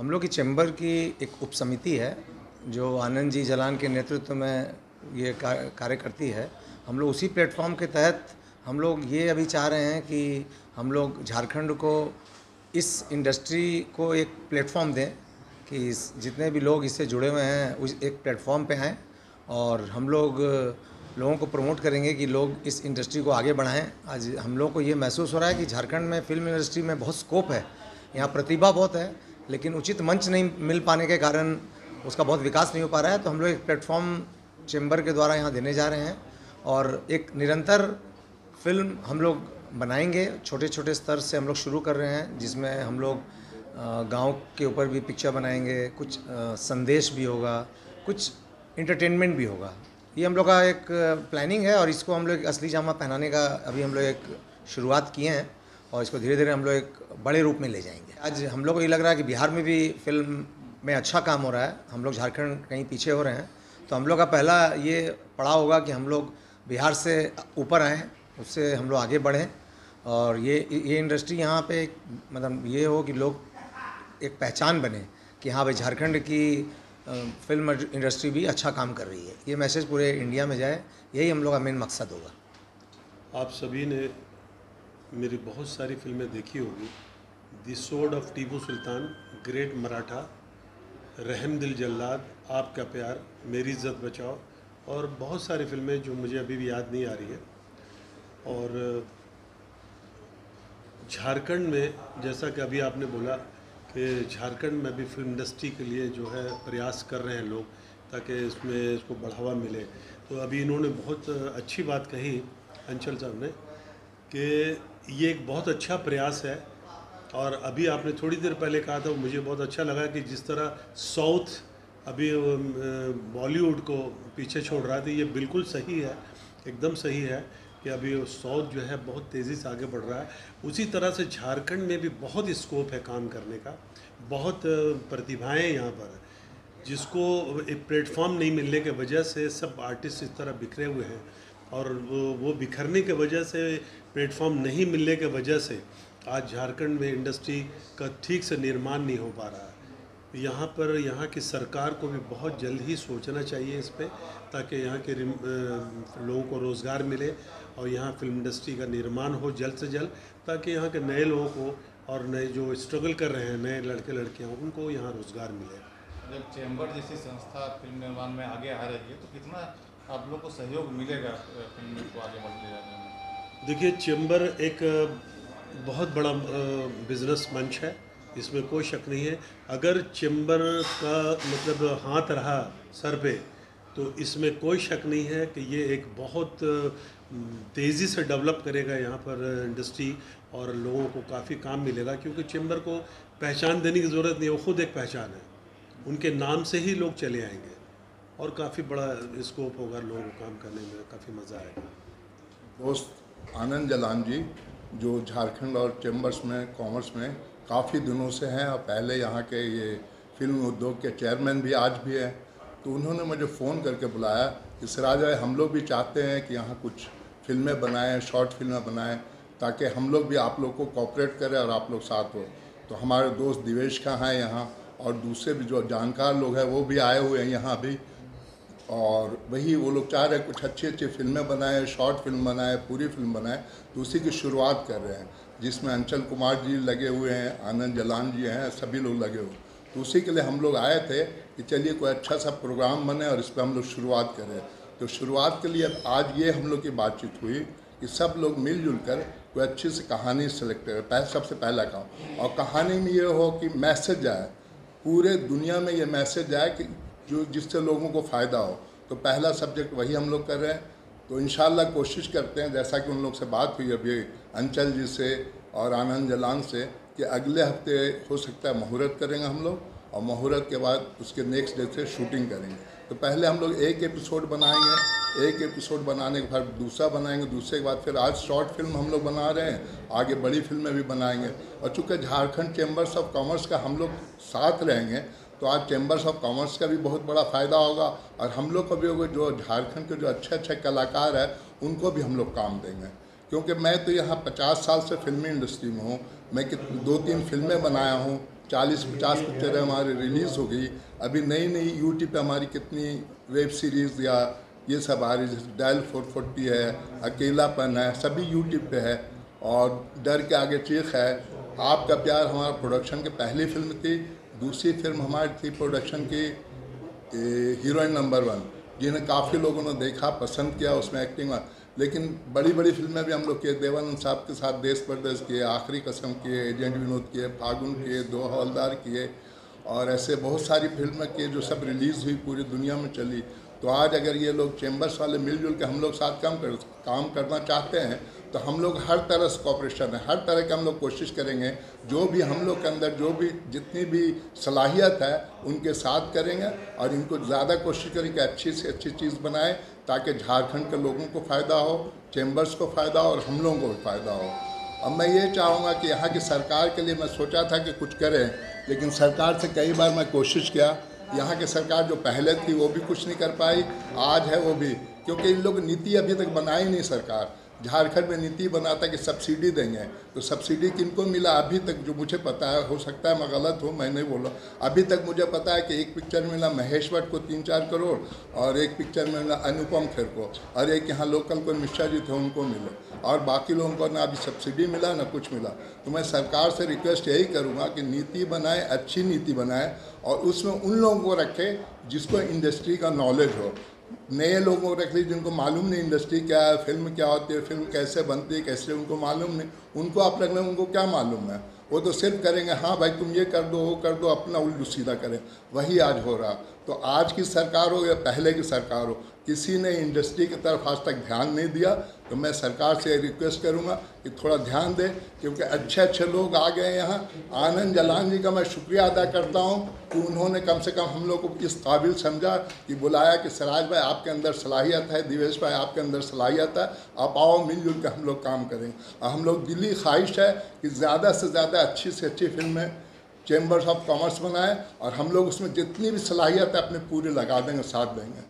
हम लोग की चैम्बर की एक उप समिति है, जो आनंद जी जलान के नेतृत्व में ये कार्य करती है। हम लोग उसी प्लेटफॉर्म के तहत हम लोग ये अभी चाह रहे हैं कि हम लोग झारखंड को इस इंडस्ट्री को एक प्लेटफॉर्म दें कि जितने भी लोग इससे जुड़े हुए हैं, उस एक प्लेटफॉर्म पे आएँ और हम लोग लोगों को प्रमोट करेंगे कि लोग इस इंडस्ट्री को आगे बढ़ाएँ। आज हम लोग को ये महसूस हो रहा है कि झारखंड में फ़िल्म इंडस्ट्री में बहुत स्कोप है। यहाँ प्रतिभा बहुत है लेकिन उचित मंच नहीं मिल पाने के कारण उसका बहुत विकास नहीं हो पा रहा है। तो हम लोग एक प्लेटफॉर्म चैम्बर के द्वारा यहाँ देने जा रहे हैं और एक निरंतर फ़िल्म हम लोग बनाएँगे। छोटे छोटे स्तर से हम लोग शुरू कर रहे हैं, जिसमें हम लोग गाँव के ऊपर भी पिक्चर बनाएँगे, कुछ संदेश भी होगा, कुछ इंटरटेनमेंट भी होगा। ये हम लोग का एक प्लानिंग है और इसको हम लोग असली जामा पहनाने का अभी हम लोग एक शुरुआत किए हैं। और इसको धीरे धीरे हम लोग एक बड़े रूप में ले जाएँगे। आज हम लोग को ये लग रहा है कि बिहार में भी फ़िल्म में अच्छा काम हो रहा है। हम लोग झारखंड कहीं पीछे हो रहे हैं। तो हम लोग का पहला ये पड़ाव होगा कि हम लोग बिहार से ऊपर आएँ, उससे हम लोग आगे बढ़ें। और ये ये इंडस्ट्री यहाँ पे मतलब ये हो कि लोग एक पहचान बने कि हाँ भाई झारखंड की फ़िल्म इंडस्ट्री भी अच्छा काम कर रही है। ये मैसेज पूरे इंडिया में जाए, यही हम लोग का मेन मकसद होगा। आप सभी ने मेरी बहुत सारी फ़िल्में देखी होगी। The sword of Tipu Sultan great Maratha Reham Dil Jallad, आपका प्यार, मेरी इज़्ज़त बचाओ, और बहुत सारी फ़िल्में जो मुझे अभी भी याद नहीं आ रही है। और, झारखंड में जैसा कि अभी आपने बोला कि झारखंड में भी फ़िल्म इंडस्ट्री के लिए जो है प्रयास कर रहे हैं लोग ताकि इसमें इसको बढ़ावा मिले। तो अभी इन्होंने बहुत अच्छी बात कही, अंचल साहब ने, कि ये एक बहुत अच्छा प्रयास है। और अभी आपने थोड़ी देर पहले कहा था, मुझे बहुत अच्छा लगा कि जिस तरह साउथ अभी बॉलीवुड को पीछे छोड़ रहा था ये बिल्कुल सही है, एकदम सही है कि अभी साउथ जो है बहुत तेज़ी से आगे बढ़ रहा है। उसी तरह से झारखंड में भी बहुत स्कोप है काम करने का, बहुत प्रतिभाएँ यहाँ पर, जिसको एक प्लेटफॉर्म नहीं मिलने के वजह से सब आर्टिस्ट इस तरह बिखरे हुए हैं। और वो वो बिखरने के वजह से, प्लेटफॉर्म नहीं मिलने के वजह से आज झारखंड में इंडस्ट्री का ठीक से निर्माण नहीं हो पा रहा है। यहाँ पर, यहाँ की सरकार को भी बहुत जल्द ही सोचना चाहिए इस पर ताकि यहाँ के लोगों को रोज़गार मिले और यहाँ फ़िल्म इंडस्ट्री का निर्माण हो जल्द से जल्द, ताकि यहाँ के नए लोगों को और नए जो स्ट्रगल कर रहे हैं, नए लड़के लड़कियाँ, उनको यहाँ रोज़गार मिले। जब चैम्बर जैसी संस्था फ़िल्म निर्माण में आगे आ रही है तो कितना आप लोग को सहयोग मिलेगा को आगे बढ़ते जाने में? देखिए चैम्बर एक बहुत बड़ा बिज़नेस मंच है। इसमें कोई शक नहीं है। अगर चैम्बर का मतलब हाथ रहा सर पे तो इसमें कोई शक नहीं है कि ये एक बहुत तेज़ी से डेवलप करेगा यहाँ पर इंडस्ट्री और लोगों को काफ़ी काम मिलेगा। क्योंकि चैम्बर को पहचान देने की ज़रूरत नहीं है वो खुद एक पहचान है। उनके नाम से ही लोग चले आएँगे। और काफ़ी बड़ा स्कोप होगा लोगों को काम करने में, काफ़ी मज़ा आएगा। दोस्त, आनंद जलान जी, जो झारखंड और चैम्बर्स में, कॉमर्स में काफ़ी दिनों से हैं, और पहले यहाँ के ये फ़िल्म उद्योग के चेयरमैन भी आज भी हैं तो उन्होंने मुझे फ़ोन करके बुलाया कि, सिराज भाई, हम लोग भी चाहते हैं कि यहाँ कुछ फ़िल्में बनाएँ, शॉर्ट फ़िल्में बनाएँ, ताकि हम लोग भी आप लोग को कॉपरेट करें और आप लोग साथ हो। तो हमारे दोस्त दिवेश का हैं यहाँ, और दूसरे भी जो जानकार लोग हैं, वो भी आए हुए हैं यहाँ भी और वही वो लोग चाह रहे हैं कुछ अच्छी अच्छी फ़िल्में बनाएँ शॉर्ट फ़िल्म बनाएँ, पूरी फ़िल्म बनाएँ तो उसी की शुरुआत कर रहे हैं, जिसमें अंचल कुमार जी लगे हुए हैं, आनंद जलान जी हैं, सभी लोग लगे हुए। तो उसी के लिए हम लोग आए थे कि चलिए कोई अच्छा सा प्रोग्राम बने और इस पर हम लोग शुरुआत करें। तो शुरुआत के लिए आज ये हम लोग की बातचीत हुई कि सब लोग मिलजुल कर कोई अच्छी सी कहानी सेलेक्ट करें। पहले सबसे पहला काम। और कहानी में ये हो कि मैसेज आए। पूरे दुनिया में ये मैसेज आए कि जो जिससे लोगों को फ़ायदा हो। तो पहला सब्जेक्ट वही हम लोग कर रहे हैं। तो इन कोशिश करते हैं, जैसा कि उन लोग से बात हुई अभी अंचल जी से और आनंद जलान से, कि अगले हफ़्ते हो सकता है मुहूर्त करेंगे हम लोग और मुहूर्त के बाद उसके नेक्स्ट डे से शूटिंग करेंगे। तो पहले हम लोग एक एपिसोड बनाएँगे, एक एपिसोड बनाने के बाद दूसरा बनाएँगे, दूसरे के बाद फिर आज शॉर्ट फ़िल्म हम लोग बना रहे हैं, आगे बड़ी फ़िल्में भी बनाएँगे। और चूँकि झारखंड चैम्बर्स ऑफ़ कॉमर्स का हम लोग साथ रहेंगे तो आज चैम्बर्स ऑफ़ कॉमर्स का भी बहुत बड़ा फ़ायदा होगा और हम लोग को भी होगा, जो झारखंड के जो अच्छे अच्छे कलाकार हैं, उनको भी हम लोग काम देंगे। क्योंकि मैं तो यहाँ पचास साल से फिल्मी इंडस्ट्री में हूँ, मैं दो तीन फ़िल्में बनाया हूँ, चालीस, पचास पिक्चरें हमारी रिलीज़ हो गई। अभी नई नई यूट्यूब पे हमारी कितनी वेब सीरीज़ या ये सब आ रही जैसे डायल फोर फोर्टी है, अकेलापन है, सभी यूट्यूब पे है और डर के आगे चीख है। आपका प्यार हमारा प्रोडक्शन की पहली फ़िल्म थी दूसरी फ़िल्म हमारी थी प्रोडक्शन की हीरोइन नंबर वन जिन्हें काफ़ी लोगों ने देखा, पसंद किया, उसमें एक्टिंग लेकिन बड़ी बड़ी फ़िल्में भी हम लोग किए, देवानंद साहब के साथ देश परदेश किए, आखिरी कसम किए, एजेंट विनोद किए, फागुन किए, दो हवलदार किए, और ऐसे बहुत सारी फ़िल्में किए जो सब रिलीज़ हुई पूरी दुनिया में चली। तो आज अगर ये लोग चैम्बर्स वाले मिलजुल के हम लोग साथ काम कर, काम करना चाहते हैं तो हम लोग हर तरह से कॉपरेशन है, हर तरह के हम लोग कोशिश करेंगे, जो भी हम लोग के अंदर, जो भी जितनी भी सलाहियत है, उनके साथ करेंगे और इनको ज़्यादा कोशिश करेंगे अच्छी से अच्छी चीज़ बनाएँ, ताकि झारखंड के लोगों को फ़ायदा हो चैम्बर्स को फ़ायदा हो और हम लोगों को भी फ़ायदा हो। अब मैं ये चाहूँगा कि यहाँ की सरकार के लिए मैं सोचा था कि कुछ करें, लेकिन सरकार से कई बार मैं कोशिश किया यहाँ की सरकार जो पहले थी वो भी कुछ नहीं कर पाई, आज है वो भी। क्योंकि इन लोग नीति अभी तक बनाई नहीं सरकार। झारखंड में नीति बनाता कि सब्सिडी देंगे। तो सब्सिडी किनको मिला? अभी तक जो मुझे पता है, हो सकता है मैं गलत हूँ, मैं नहीं बोला। अभी तक मुझे पता है कि एक पिक्चर मिला महेश भट्ट को तीन चार करोड़ और एक पिक्चर मिला अनुपम खेर को। और एक यहाँ लोकल कोई मिश्रा जी थे, उनको मिले। और बाकी लोगों को ना अभी सब्सिडी मिला, ना कुछ मिला। तो मैं सरकार से रिक्वेस्ट यही करूँगा कि नीति बनाए, अच्छी नीति बनाए और उसमें उन लोगों को रखे जिसको इंडस्ट्री का नॉलेज हो। नए लोगों को रख लीजिए जिनको मालूम नहीं इंडस्ट्री क्या है फ़िल्म क्या होती है फ़िल्म कैसे बनती है, कैसे उनको मालूम नहीं। उनको आप रख लें, उनको क्या मालूम है? वो तो सिर्फ़ करेंगे हाँ भाई, तुम ये कर दो, वो कर दो, अपना उल्लू सीधा करें। वही आज हो रहा। तो आज की सरकार हो या पहले की सरकार हो, किसी ने इंडस्ट्री की तरफ़ आज तक ध्यान नहीं दिया तो मैं सरकार से रिक्वेस्ट करूँगा कि थोड़ा ध्यान दें, क्योंकि अच्छे अच्छे लोग आ गए यहाँ। आनंद जलान जी का मैं शुक्रिया अदा करता हूँ कि उन्होंने कम से कम हम लोग को इस काबिल समझा कि बुलाया कि सराज भाई आपके अंदर सलाहियत है, दिवेश भाई आपके अंदर सलाहियत है, आप आओ, मिलजुल के हम लोग काम करेंगे और हम लोग दिल्ली ख्वाहिश है कि ज़्यादा से ज़्यादा अच्छी से अच्छी फ़िल्में चैम्बर्स ऑफ़ कॉमर्स बनाएँ और हम लोग उसमें जितनी भी सलाहियत है अपने पूरे लगा देंगे, साथ देंगे।